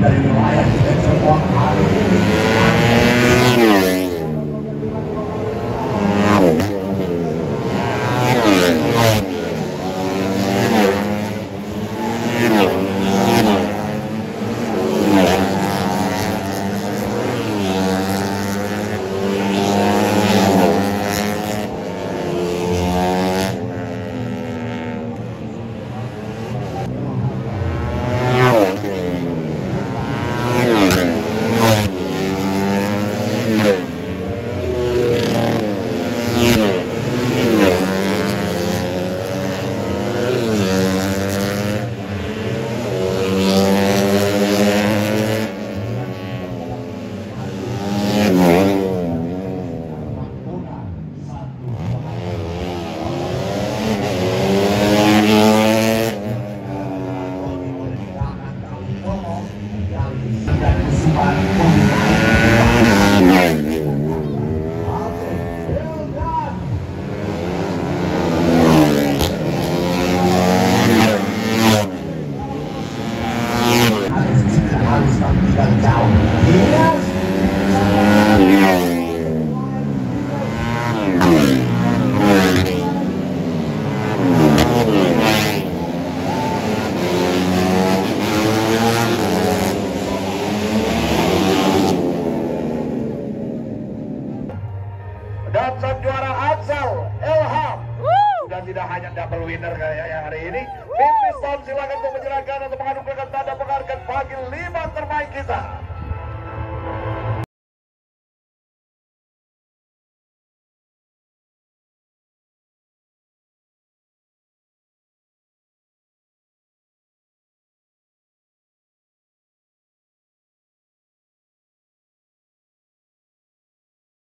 Dari 唐 Bye. Dan sang juara Ansel Ilham sudah tidak hanya double winner kayak yang hari ini. Tim Piston silakan untuk menyerahkan atau menganugerahkan tanda penghargaan bagi lima terbaik kita